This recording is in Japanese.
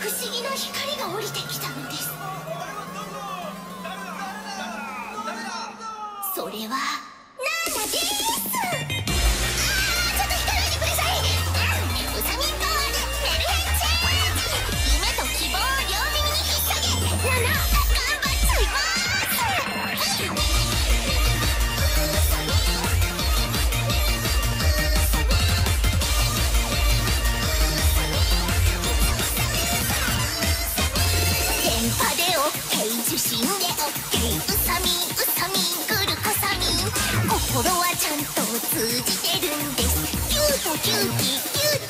不思議な光が降りてきたのです。それはナーナです。出身でうさみうさみグルコサミン心はちゃんと通じてるんです。 cute cutie cute